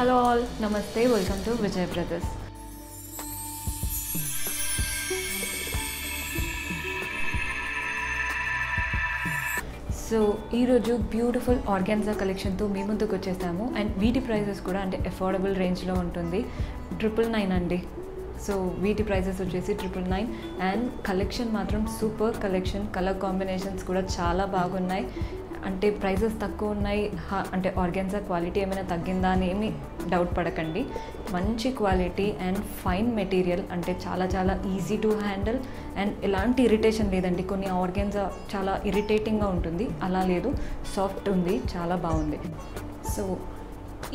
Hello all నమస్తే welcome to Vijay brothers so ఈరోజు beautiful organza కలెక్షన్తో మీ ముందుకు వచ్చేసాము. అండ్ వీటి ప్రైజెస్ కూడా అంటే అఫోర్డబుల్ రేంజ్లో ఉంటుంది. ట్రిపుల్ నైన్ అండి. సో వీటి ప్రైజెస్ వచ్చేసి ట్రిపుల్ నైన్ అండ్ కలెక్షన్ మాత్రం సూపర్ కలెక్షన్ కలర్ కాంబినేషన్స్ కూడా చాలా బాగున్నాయి. అంటే ప్రైజెస్ తక్కువ ఉన్నాయి. అంటే ఆర్గాన్సా క్వాలిటీ ఏమైనా తగ్గిందా అని ఏమి డౌట్ పడకండి. మంచి క్వాలిటీ అండ్ ఫైన్ మెటీరియల్ అంటే చాలా చాలా ఈజీ టు హ్యాండిల్ అండ్ ఎలాంటి ఇరిటేషన్ లేదండి. కొన్ని ఆర్గాన్జా చాలా ఇరిటేటింగ్గా ఉంటుంది. అలా లేదు. సాఫ్ట్ ఉంది. చాలా బాగుంది. సో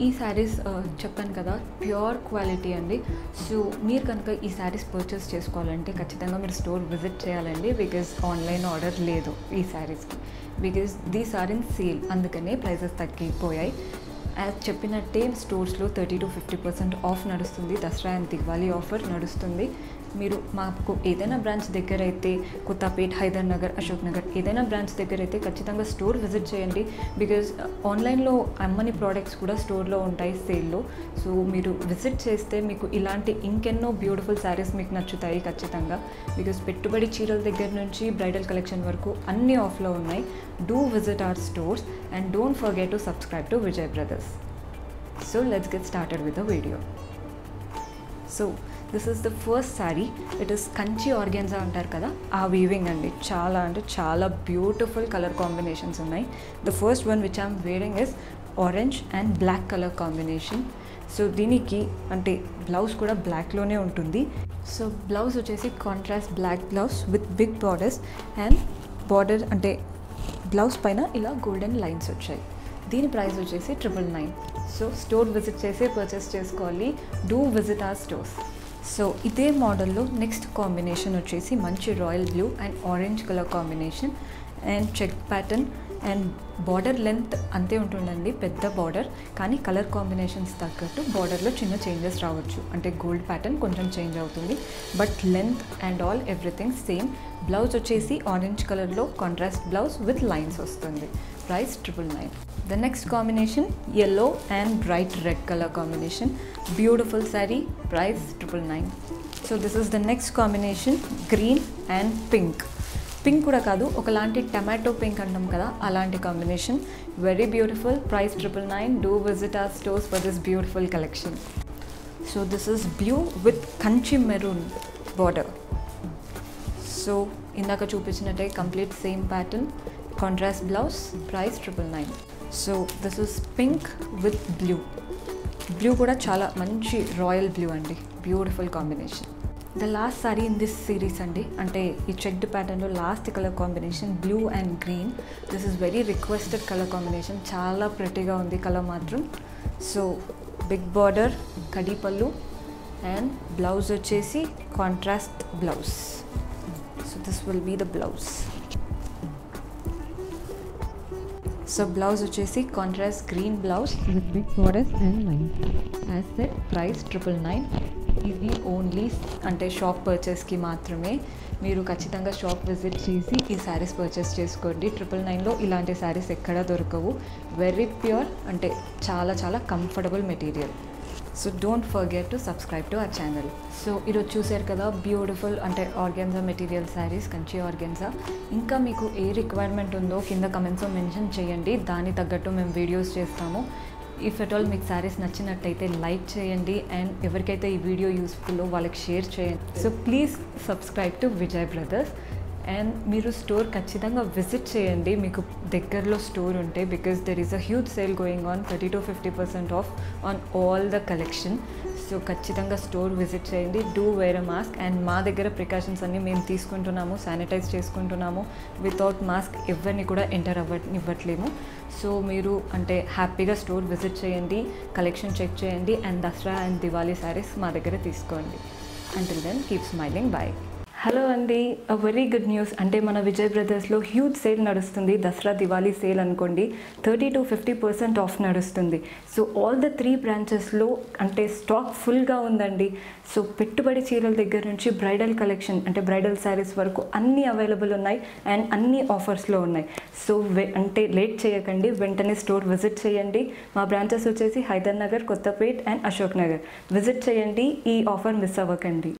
ఈ శారీస్ చెప్పాను కదా ప్యూర్ క్వాలిటీ అండి. సో మీరు కనుక ఈ శారీస్ పర్చేస్ చేసుకోవాలంటే ఖచ్చితంగా మీరు స్టోర్ విజిట్ చేయాలండి. బికాజ్ ఆన్లైన్ ఆర్డర్ లేదు ఈ శారీస్కి. Because these are in sale అందుకనే ప్రైజెస్ తగ్గిపోయాయి. యాజ్ చెప్పినట్టే స్టోర్స్లో thirty to fifty percent off నడుస్తుంది. దసరా అండ్ దివాళీ ఆఫర్ నడుస్తుంది. మీరు మాకు ఏదైనా బ్రాంచ్ దగ్గర అయితే కొత్తపేట్ హైదర్ నగర్ అశోక్ నగర్ ఏదైనా బ్రాంచ్ దగ్గర అయితే ఖచ్చితంగా స్టోర్ విజిట్ చేయండి. బికాజ్ uh, ఆన్లైన్లో అమ్మని ప్రోడక్ట్స్ కూడా స్టోర్లో ఉంటాయి సేల్లో. సో మీరు విజిట్ చేస్తే మీకు ఇలాంటి ఇంకెన్నో బ్యూటిఫుల్ శారీస్ మీకు నచ్చుతాయి ఖచ్చితంగా. బికాజ్ పెట్టుబడి చీరల దగ్గర నుంచి బ్రైడల్ కలెక్షన్ వరకు అన్నీ ఆఫ్లో ఉన్నాయి. Do visit our stores and don't forget to subscribe to Vijay brothers. So let's get started with the video. So this is the first sari it is Kanchi organza అంటారు కదా ఆ weaving అండి. చాలా అంటే చాలా బ్యూటిఫుల్ కలర్ కాంబినేషన్స్ ఉన్నాయి. The first one which I'm wearing is orange and black colour combination so దీనికి అంటే బ్లౌజ్ కూడా బ్లాక్లోనే ఉంటుంది. సో బ్లౌజ్ వచ్చేసి contrast black blouse with big borders and border అంటే బ్లౌజ్ పైన ఇలా గోల్డెన్ లైన్స్ వచ్చాయి. దీని ప్రైస్ వచ్చేసి triple nine so store visit చేసి పర్చేస్ చేసుకోవాలి. Do visit our stores so ఇదే మోడల్లో నెక్స్ట్ కాంబినేషన్ వచ్చేసి మంచి royal blue and orange colour combination and check pattern. And border length అంతే ఉంటుందండి పెద్ద బార్డర్. కానీ కలర్ కాంబినేషన్స్ తగ్గట్టు బార్డర్లో చిన్న చేంజెస్ రావచ్చు. అంటే గోల్డ్ ప్యాటర్న్ కొంచెం చేంజ్ అవుతుంది. But length and all everything same. Blouse వచ్చేసి ఆరెంజ్ కలర్లో కాంట్రాస్ట్ బ్లౌజ్ విత్ లైన్స్ వస్తుంది. Price triple nine. The next combination yellow and bright red colour combination. Beautiful sari price triple nine. So this is the next combination green and pink. Pink కూడా కాదు ఒకలాంటి tomato pink అంటాం కదా అలాంటి combination. Very beautiful price triple nine do visit our stores for this beautiful collection so this is blue with Kanchi maroon border so ఇందాక చూపించినట్టే complete same pattern contrast blouse price triple nine so this is pink with blue blue కూడా చాలా మంచి royal blue అండి. Beautiful combination the last sari in this series అండి అంటే ఈ checked ప్యాటర్న్లో last colour combination blue and green this is very requested colour combination చాలా ప్రెటీగా ఉంది కలర్ మాత్రం. సో బిగ్ బార్డర్ కడిపళ్ళు అండ్ బ్లౌజ్ వచ్చేసి contrast blouse so this will be the blouse so blouse వచ్చేసి contrast green blouse with big borders and line as set price triple nine ఇది only అంటే shop పర్చేస్కి మాత్రమే. మీరు ఖచ్చితంగా షాప్ విజిట్ చేసి ఈ శారీస్ పర్చేస్ చేసుకోండి. ట్రిపుల్ నైన్లో ఇలాంటి శారీస్ ఎక్కడా దొరకవు. వెరీ ప్యూర్ అంటే చాలా చాలా comfortable material so don't forget to subscribe to our channel so ఈరోజు చూసారు కదా బ్యూటిఫుల్ అంటే organza material saris Kanchi organza ఇంకా మీకు ఏ రిక్వైర్మెంట్ ఉందో కింద కమెంట్స్లో మెన్షన్ చేయండి. దాని తగ్గట్టు మేము వీడియోస్ చేస్తాము. ఇఫ్ ఎట్ ఆల్ మీకు శారీస్ నచ్చినట్టయితే లైక్ చేయండి. అండ్ ఎవరికైతే ఈ వీడియో యూస్ఫుల్లో వాళ్ళకి షేర్ చేయండి. So please subscribe to Vijay brothers and మీరు స్టోర్ ఖచ్చితంగా విజిట్ చేయండి. మీకు దగ్గరలో స్టోర్ ఉంటే because there is a huge sale going on thirty to fifty percent off on all the collection so ఖచ్చితంగా స్టోర్ విజిట్ చేయండి. Do wear a mask and మా దగ్గర ప్రికాషన్స్ అన్నీ మేము తీసుకుంటున్నాము శానిటైజ్ చేసుకుంటున్నాము. వితౌట్ మాస్క్ ఎవరిని కూడా ఎంటర్ అవ్వ ఇవ్వట్లేము. సో మీరు అంటే హ్యాపీగా స్టోర్ విజిట్ చేయండి కలెక్షన్ చెక్ చేయండి. And Dussehra and Diwali saris మా దగ్గర తీసుకోండి. Until then keep smiling bye hello అండి. వెరీ గుడ్ న్యూస్ అంటే మన విజయ్ బ్రదర్స్లో హ్యూజ్ సేల్ నడుస్తుంది. దసరా దివాళీ సేల్ అనుకోండి. Thirty to fifty percent off నడుస్తుంది. సో ఆల్ ద త్రీ బ్రాంచెస్లో అంటే స్టాక్ ఫుల్గా ఉందండి. సో పెట్టుబడి చీరల దగ్గర నుంచి బ్రైడల్ కలెక్షన్ అంటే బ్రైడల్ శారీస్ వరకు అన్నీ అవైలబుల్ ఉన్నాయి. అండ్ అన్ని ఆఫర్స్లో ఉన్నాయి. సో అంటే లేట్ చేయకండి. వెంటనే స్టోర్ విజిట్ చేయండి. మా బ్రాంచెస్ వచ్చేసి హైదర్ నగర్ కొత్తపేట్ అండ్ అశోక్ నగర్. విజిట్ చేయండి. ఈ ఆఫర్ మిస్ అవ్వకండి.